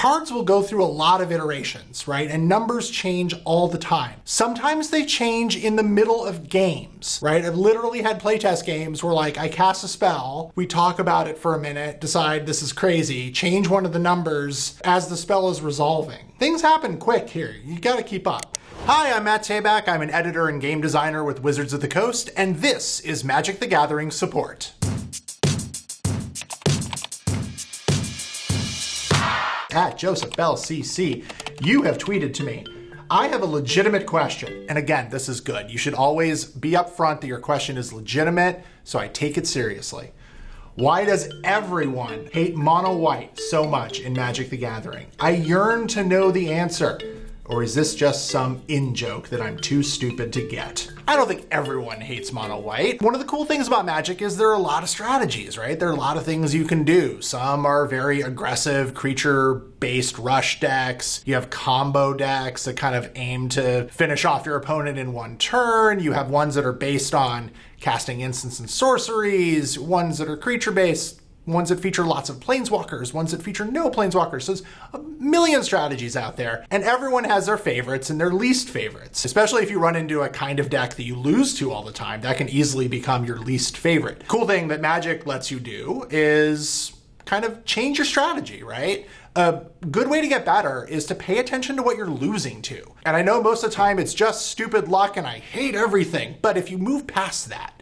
cards will go through a lot of iterations, right? And numbers change all the time. Sometimes they change in the middle of games, right? I've literally had playtest games where like I cast a spell, we talk about it for a minute, decide this is crazy, change one of the numbers as the spell is resolving. Things happen quick here. You gotta keep up. Hi, I'm Matt Tabak. I'm an editor and game designer with Wizards of the Coast, and this is Magic the Gathering support. At Joseph Bell CC, you have tweeted to me. I have a legitimate question. And again, this is good. You should always be upfront that your question is legitimate, so I take it seriously. Why does everyone hate mono white so much in Magic the Gathering? I yearn to know the answer. Or is this just some in joke that I'm too stupid to get? I don't think everyone hates mono white. One of the cool things about Magic is there are a lot of strategies, right? There are a lot of things you can do. Some are very aggressive creature based rush decks. You have combo decks that kind of aim to finish off your opponent in one turn. You have ones that are based on casting instants and sorceries, ones that are creature based, ones that feature lots of planeswalkers, ones that feature no planeswalkers. So there's a million strategies out there, and everyone has their favorites and their least favorites. Especially if you run into a kind of deck that you lose to all the time, that can easily become your least favorite. Cool thing that Magic lets you do is kind of change your strategy, right? A good way to get better is to pay attention to what you're losing to. And I know most of the time it's just stupid luck and I hate everything, but if you move past that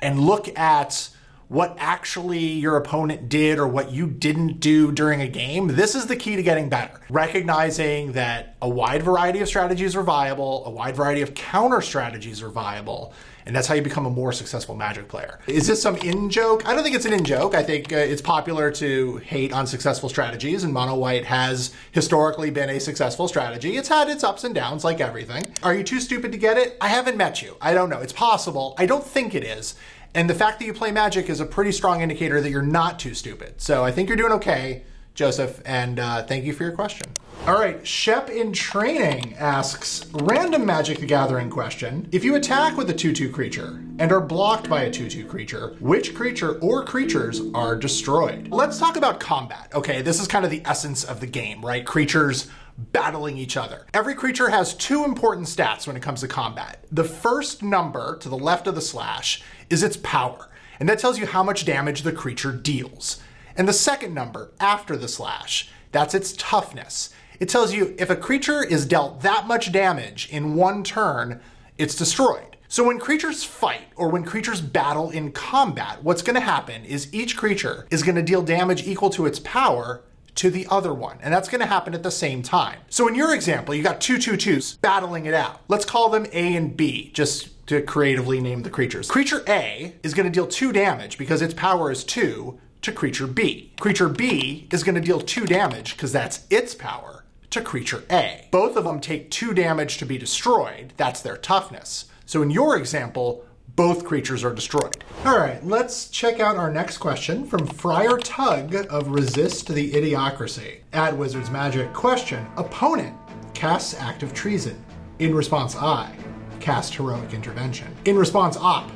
and look at what actually your opponent did or what you didn't do during a game, this is the key to getting better. Recognizing that a wide variety of strategies are viable, a wide variety of counter strategies are viable, and that's how you become a more successful Magic player. Is this some in joke? I don't think it's an in joke. I think uh, it's popular to hate unsuccessful strategies, and mono white has historically been a successful strategy. It's had its ups and downs, like everything. Are you too stupid to get it? I haven't met you. I don't know. It's possible. I don't think it is. And the fact that you play Magic is a pretty strong indicator that you're not too stupid. So I think you're doing okay, Joseph, and uh, thank you for your question. All right, Shep in Training asks Random Magic the Gathering question. If you attack with a 2 2 creature and are blocked by a 2 2 creature, which creature or creatures are destroyed? Let's talk about combat. Okay, this is kind of the essence of the game, right? Creatures battling each other. Every creature has two important stats when it comes to combat. The first number to the left of the slash is its power, and that tells you how much damage the creature deals. And the second number after the slash, that's its toughness. It tells you if a creature is dealt that much damage in one turn, it's destroyed. So when creatures fight or when creatures battle in combat, what's going to happen is each creature is going to deal damage equal to its power to the other one. And that's gonna happen at the same time. So in your example, you got two two twos battling it out. Let's call them A and B, just to creatively name the creatures. Creature A is gonna deal two damage because its power is two to creature B. Creature B is gonna deal two damage because that's its power to creature A. Both of them take two damage to be destroyed. That's their toughness. So in your example, both creatures are destroyed. All right, let's check out our next question from Friar Tug of Resist the Idiocracy. At Wizards Magic, question Opponent casts Act of Treason. In response, I cast Heroic Intervention. In response, Op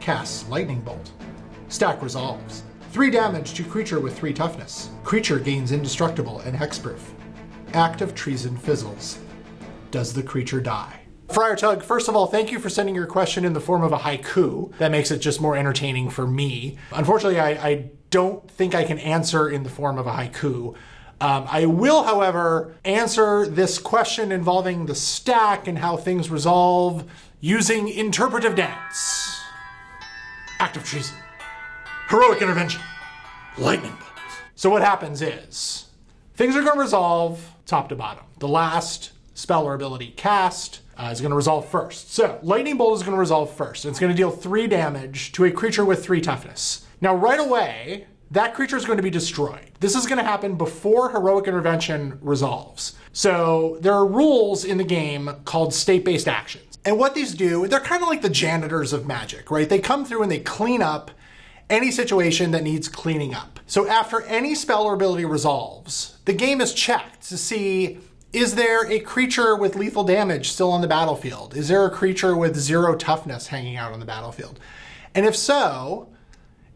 casts Lightning Bolt. Stack resolves. Three damage to creature with three toughness. Creature gains indestructible and hexproof. Act of Treason fizzles. Does the creature die? Friar Tug, first of all, thank you for sending your question in the form of a haiku. That makes it just more entertaining for me. Unfortunately, I, I don't think I can answer in the form of a haiku. Um, I will, however, answer this question involving the stack and how things resolve using interpretive dance. Act of treason. Heroic intervention. Lightning bolts. So what happens is things are going to resolve top to bottom. The last spell or ability cast uh, is going to resolve first. So, Lightning Bolt is going to resolve first. It's going to deal three damage to a creature with three toughness. Now, right away, that creature is going to be destroyed. This is going to happen before Heroic Intervention resolves. So, there are rules in the game called state based actions. And what these do, they're kind of like the janitors of magic, right? They come through and they clean up any situation that needs cleaning up. So, after any spell or ability resolves, the game is checked to see is there a creature with lethal damage still on the battlefield? Is there a creature with zero toughness hanging out on the battlefield? And if so,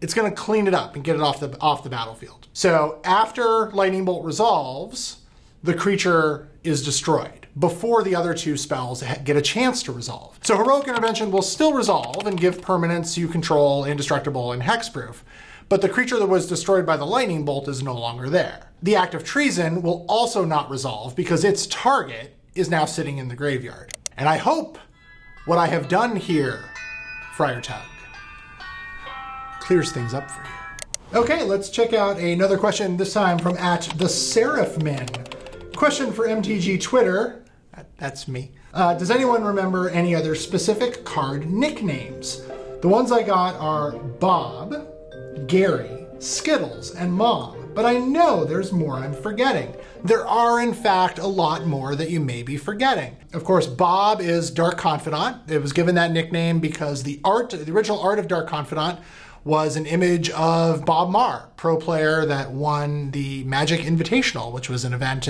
it's going to clean it up and get it off the off the battlefield. So after lightning bolt resolves, the creature is destroyed before the other two spells get a chance to resolve. So Heroic Intervention will still resolve and give permanents you control indestructible and hexproof, but the creature that was destroyed by the lightning bolt is no longer there. The Act of Treason will also not resolve because its target is now sitting in the graveyard. And I hope what I have done here, Friar Tug, clears things up for you. Okay, let's check out another question, this time from at the Seraphmin. Question for MTG Twitter. That's me. Uh, does anyone remember any other specific card nicknames? The ones I got are Bob, Gary, Skittles, and Mom, but I know there's more I'm forgetting. There are, in fact, a lot more that you may be forgetting. Of course, Bob is Dark Confidant. It was given that nickname because the art, the original art of Dark Confidant, was an image of Bob Maher, pro player that won the Magic Invitational, which was an event.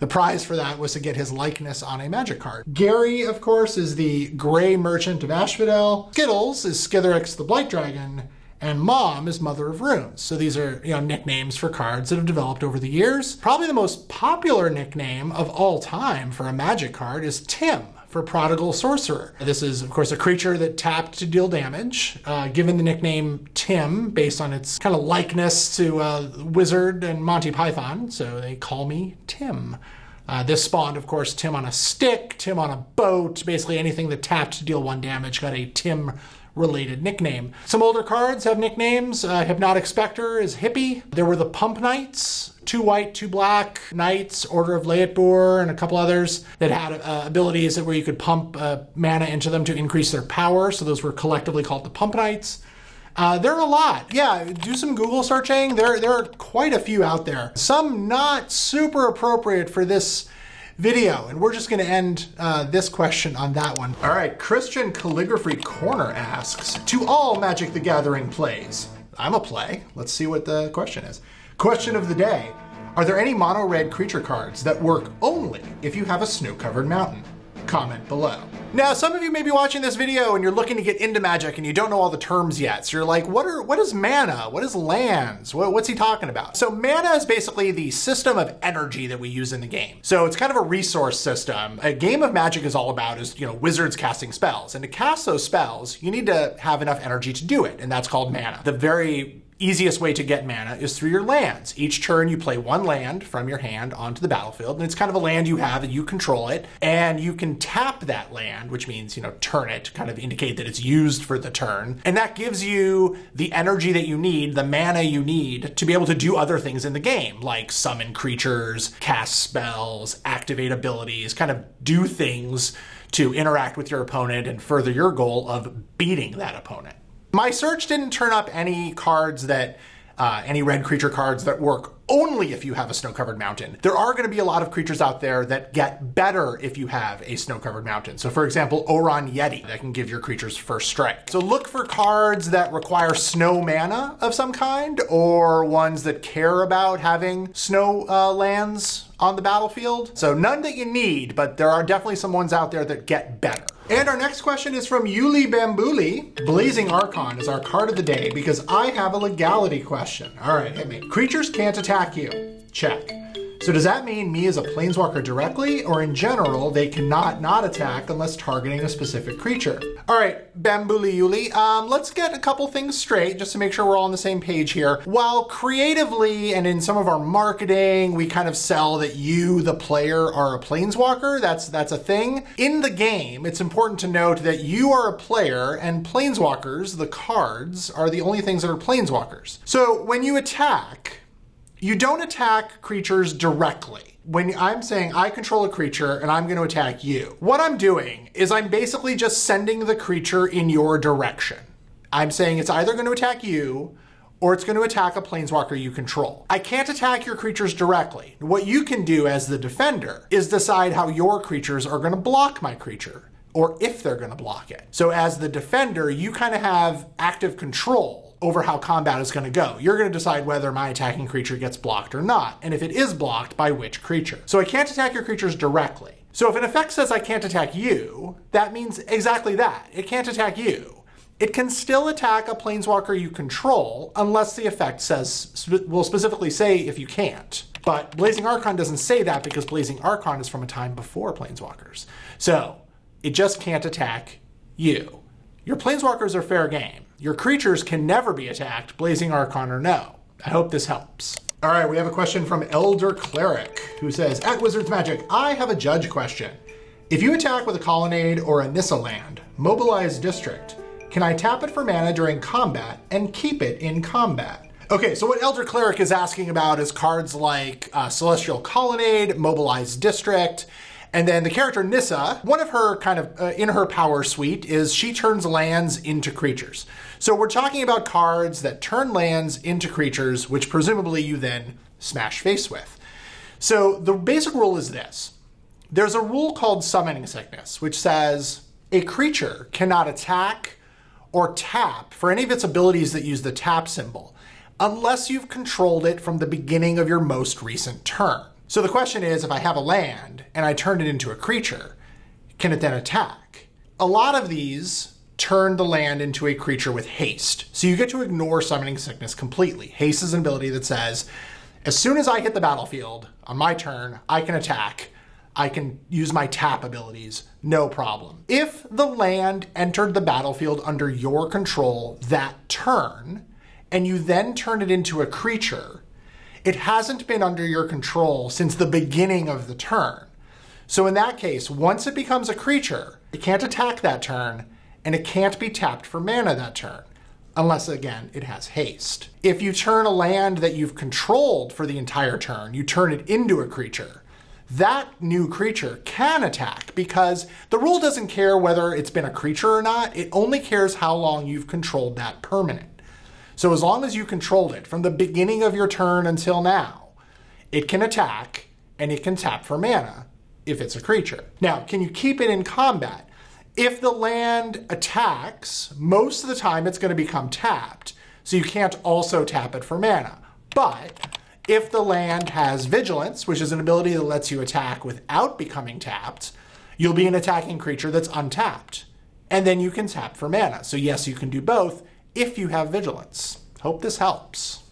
The prize for that was to get his likeness on a Magic card. Gary, of course, is the Gray Merchant of Asphodel. Skittles is Skithiryx the Blight Dragon and Mom is Mother of Runes. So these are you know nicknames for cards that have developed over the years. Probably the most popular nickname of all time for a Magic card is Tim for Prodigal Sorcerer. This is, of course, a creature that tapped to deal damage, uh, given the nickname Tim based on its kind of likeness to uh, Wizard and Monty Python. So they call me Tim. Uh, this spawned, of course, Tim on a stick, Tim on a boat, basically anything that tapped to deal one damage got a Tim related nickname. Some older cards have nicknames. Uh, Hypnotic Spectre is Hippie. There were the Pump Knights, two white, two black knights, Order of Leitbur, and a couple others that had uh, abilities where you could pump uh, mana into them to increase their power. So those were collectively called the Pump Knights. Uh, there are a lot. Yeah, do some Google searching. There, there are quite a few out there. Some not super appropriate for this video. And we're just going to end uh, this question on that one. All right, Christian Calligraphy Corner asks To all Magic the Gathering plays, I'm a play. Let's see what the question is. Question of the day Are there any mono red creature cards that work only if you have a snow covered mountain? Comment below. Now, some of you may be watching this video and you're looking to get into Magic and you don't know all the terms yet. So you're like, what are what is mana? What is lands? What, what's he talking about? So mana is basically the system of energy that we use in the game. So it's kind of a resource system. A game of Magic is all about is, you know, wizards casting spells. And to cast those spells, you need to have enough energy to do it. And that's called mana. The very easiest way to get mana is through your lands. Each turn you play one land from your hand onto the battlefield, and it's kind of a land you have and you control it, and you can tap that land, which means, you know, turn it, kind of indicate that it's used for the turn. And that gives you the energy that you need, the mana you need to be able to do other things in the game, like summon creatures, cast spells, activate abilities, kind of do things to interact with your opponent and further your goal of beating that opponent. My search didn't turn up any cards that, uh, any red creature cards that work only if you have a snow covered mountain. There are going to be a lot of creatures out there that get better if you have a snow covered mountain. So, for example, Ohran Yeti that can give your creatures first strike. So, look for cards that require snow mana of some kind or ones that care about having snow uh, lands on the battlefield. So, none that you need, but there are definitely some ones out there that get better. And our next question is from Yuli Bambuli. Blazing Archon is our card of the day because I have a legality question. All right, hit me. Creatures can't attack you. Check. So does that mean me as a planeswalker directly, or in general, they cannot not attack unless targeting a specific creature? All right, Bambuli Yuli, um, let's get a couple things straight just to make sure we're all on the same page here. While creatively and in some of our marketing, we kind of sell that you, the player, are a planeswalker, that's, that's a thing. In the game, it's important to note that you are a player and planeswalkers, the cards, are the only things that are planeswalkers. So when you attack, you don't attack creatures directly. When I'm saying I control a creature and I'm going to attack you, what I'm doing is I'm basically just sending the creature in your direction. I'm saying it's either going to attack you or it's going to attack a planeswalker you control. I can't attack your creatures directly. What you can do as the defender is decide how your creatures are going to block my creature or if they're going to block it. So as the defender, you kind of have active control over how combat is going to go. You're going to decide whether my attacking creature gets blocked or not, and if it is blocked, by which creature. So I can't attack your creatures directly. So if an effect says I can't attack you, that means exactly that. It can't attack you. It can still attack a planeswalker you control unless the effect says will specifically say if you can't. But Blazing Archon doesn't say that because Blazing Archon is from a time before Planeswalkers. So it just can't attack you. Your Planeswalkers are fair game. Your creatures can never be attacked, Blazing Archon or no. I hope this helps. All right, we have a question from Elder Cleric who says, At Wizards Magic, I have a judge question. If you attack with a Colonnade or a Nissa land, mobilize District, can I tap it for mana during combat and keep it in combat? Okay, so what Elder Cleric is asking about is cards like uh, Celestial Colonnade, Mobilized District, and then the character Nissa, one of her kind of uh, in her power suite is she turns lands into creatures. So we're talking about cards that turn lands into creatures, which presumably you then smash face with. So the basic rule is this there's a rule called Summoning Sickness, which says a creature cannot attack or tap for any of its abilities that use the tap symbol unless you've controlled it from the beginning of your most recent turn. So the question is if I have a land and I turn it into a creature, can it then attack? A lot of these turn the land into a creature with haste. So you get to ignore summoning sickness completely. Haste is an ability that says, as soon as I hit the battlefield on my turn, I can attack. I can use my tap abilities, no problem. If the land entered the battlefield under your control that turn, and you then turn it into a creature, it hasn't been under your control since the beginning of the turn. So in that case, once it becomes a creature, it can't attack that turn, and it can't be tapped for mana that turn, unless again it has haste. If you turn a land that you've controlled for the entire turn, you turn it into a creature, that new creature can attack because the rule doesn't care whether it's been a creature or not, it only cares how long you've controlled that permanent. So as long as you controlled it from the beginning of your turn until now, it can attack and it can tap for mana if it's a creature. Now, can you keep it in combat? If the land attacks, most of the time it's going to become tapped, so you can't also tap it for mana. But if the land has vigilance, which is an ability that lets you attack without becoming tapped, you'll be an attacking creature that's untapped. And then you can tap for mana. So yes, you can do both, if you have vigilance. Hope this helps.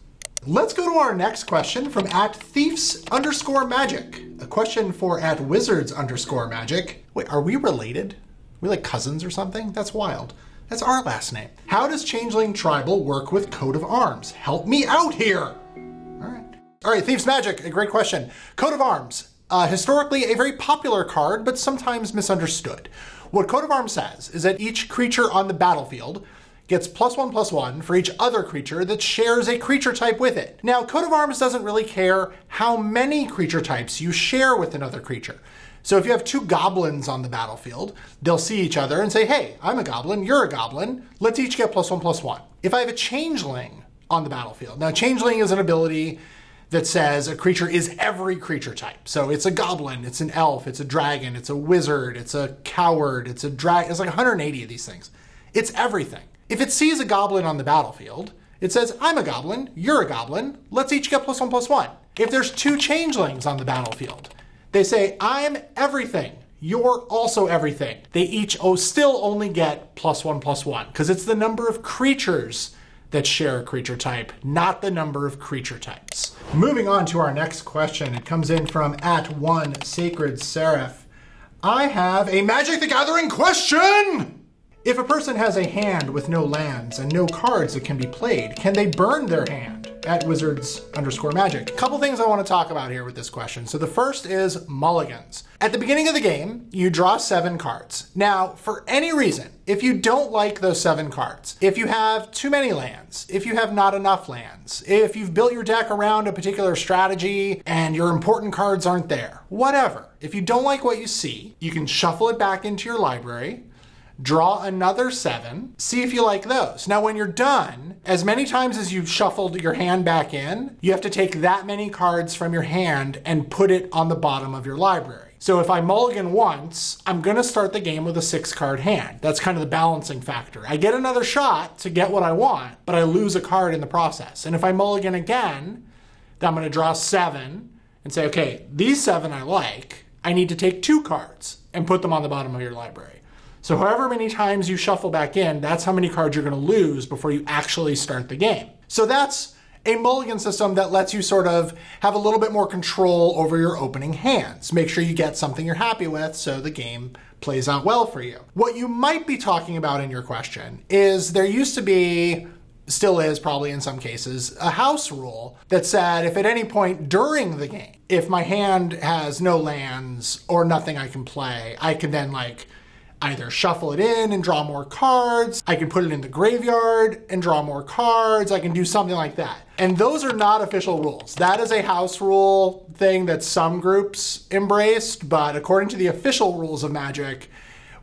Let's go to our next question from at thieves underscore magic. A question for at wizards underscore magic. Wait, are we related? Are we like cousins or something? That's wild. That's our last name. How does Changeling Tribal work with Coat of Arms? Help me out here. All right. All right, Thieves Magic, a great question. Coat of Arms, uh, historically a very popular card, but sometimes misunderstood. What Coat of Arms says is that each creature on the battlefield gets plus one plus one for each other creature that shares a creature type with it. Now, Coat of Arms doesn't really care how many creature types you share with another creature. So if you have two goblins on the battlefield, they'll see each other and say, hey, I'm a goblin, you're a goblin, let's each get plus one plus one. If I have a changeling on the battlefield, now changeling is an ability that says a creature is every creature type. So it's a goblin, it's an elf, it's a dragon, it's a wizard, it's a coward, it's a drag. It's like 180 of these things. It's everything. If it sees a goblin on the battlefield, it says, I'm a goblin, you're a goblin, let's each get plus one plus one. If there's two changelings on the battlefield, they say, I'm everything, you're also everything. They each still only get plus one plus one, because it's the number of creatures that share a creature type, not the number of creature types. Moving on to our next question, it comes in from at one sacred seraph. I have a Magic the Gathering question! If a person has a hand with no lands and no cards that can be played, can they burn their hand? At wizards underscore magic. Couple things I want to talk about here with this question. So the first is mulligans. At the beginning of the game, you draw seven cards. Now, for any reason, if you don't like those seven cards, if you have too many lands, if you have not enough lands, if you've built your deck around a particular strategy and your important cards aren't there, whatever. If you don't like what you see, you can shuffle it back into your library, draw another seven, see if you like those. Now, when you're done, as many times as you've shuffled your hand back in, you have to take that many cards from your hand and put it on the bottom of your library. So if I mulligan once, I'm gonna start the game with a six card hand. That's kind of the balancing factor. I get another shot to get what I want, but I lose a card in the process. And if I mulligan again, then I'm gonna draw seven and say, okay, these seven I like, I need to take two cards and put them on the bottom of your library. So however many times you shuffle back in, that's how many cards you're going to lose before you actually start the game. So that's a mulligan system that lets you sort of have a little bit more control over your opening hands. Make sure you get something you're happy with so the game plays out well for you. What you might be talking about in your question is there used to be still is probably in some cases, a house rule that said if at any point during the game, if my hand has no lands or nothing I can play, I can then like either shuffle it in and draw more cards, I can put it in the graveyard and draw more cards, I can do something like that. And those are not official rules. That is a house rule thing that some groups embraced, but according to the official rules of Magic,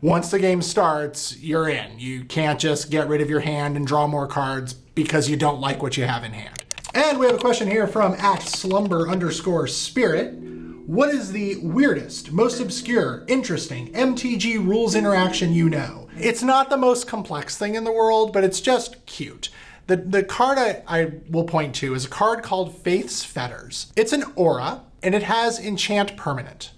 once the game starts, you're in. You can't just get rid of your hand and draw more cards because you don't like what you have in hand. And we have a question here from at slumber underscore spirit. What is the weirdest, most obscure, interesting MTG rules interaction you know? It's not the most complex thing in the world, but it's just cute. The, the card I, I will point to is a card called Faith's Fetters. It's an aura, and it has enchant permanent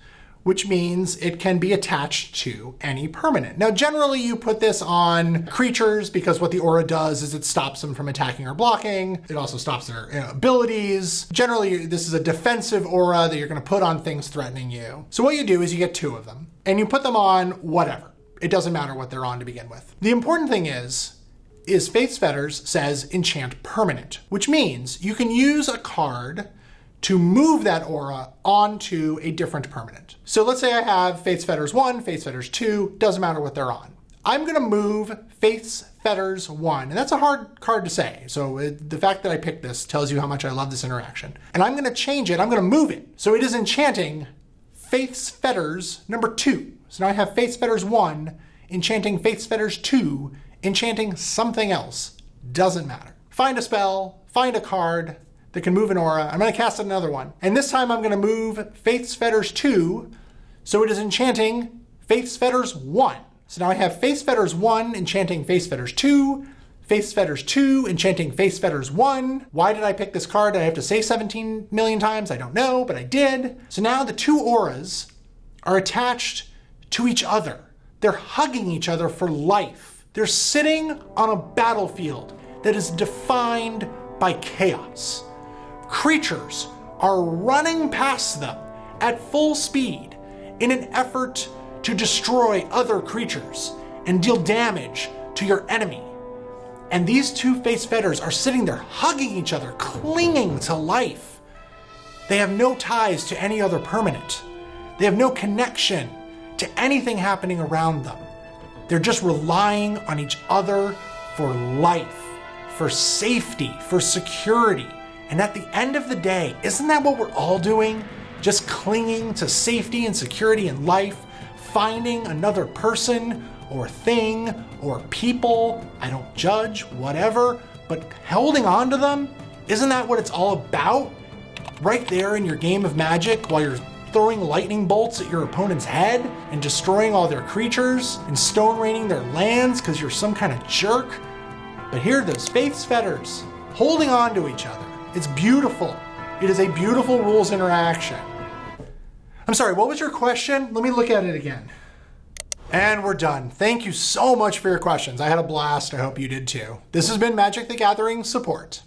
which means it can be attached to any permanent. Now, generally you put this on creatures because what the aura does is it stops them from attacking or blocking. It also stops their you know, abilities. Generally, this is a defensive aura that you're gonna put on things threatening you. So what you do is you get two of them and you put them on whatever. It doesn't matter what they're on to begin with. The important thing is, is Faith's Fetters says enchant permanent, which means you can use a card to move that aura onto a different permanent. So let's say I have Faith's Fetters 1, Faith's Fetters 2, doesn't matter what they're on. I'm gonna move Faith's Fetters 1, and that's a hard card to say. So it, the fact that I picked this tells you how much I love this interaction. And I'm gonna change it, I'm gonna move it. So it is enchanting Faith's Fetters number 2. So now I have Faith's Fetters 1, enchanting Faith's Fetters 2, enchanting something else. Doesn't matter. Find a spell, find a card, that can move an aura. I'm going to cast another one. And this time I'm going to move Faith's Fetters 2, so it is enchanting Faith's Fetters 1. So now I have Faith's Fetters 1 enchanting Faith's Fetters 2, Faith's Fetters 2 enchanting Faith's Fetters 1. Why did I pick this card? Did I have to say 17 million times? I don't know, but I did. So now the two auras are attached to each other. They're hugging each other for life. They're sitting on a battlefield that is defined by chaos creatures are running past them at full speed in an effort to destroy other creatures and deal damage to your enemy. And these two Faith's Fetters are sitting there hugging each other, clinging to life. They have no ties to any other permanent. They have no connection to anything happening around them. They're just relying on each other for life, for safety, for security. And at the end of the day, isn't that what we're all doing? Just clinging to safety and security in life, finding another person or thing or people, I don't judge, whatever, but holding on to them? Isn't that what it's all about? Right there in your game of magic while you're throwing lightning bolts at your opponent's head and destroying all their creatures and stone raining their lands because you're some kind of jerk. But here are those Faith's Fetters holding on to each other it's beautiful. It is a beautiful rules interaction. I'm sorry, what was your question? Let me look at it again. And we're done. Thank you so much for your questions. I had a blast. I hope you did too. This has been Magic the Gathering support.